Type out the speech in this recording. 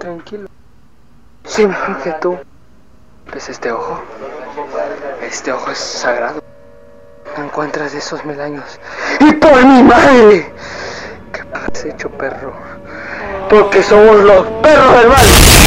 Tranquilo. Sí, mejor que tú. ¿Ves este ojo? Este ojo es sagrado. Encuentras esos mil años. ¡Y por mi madre! ¿Qué has hecho, perro? Porque somos los perros del mal.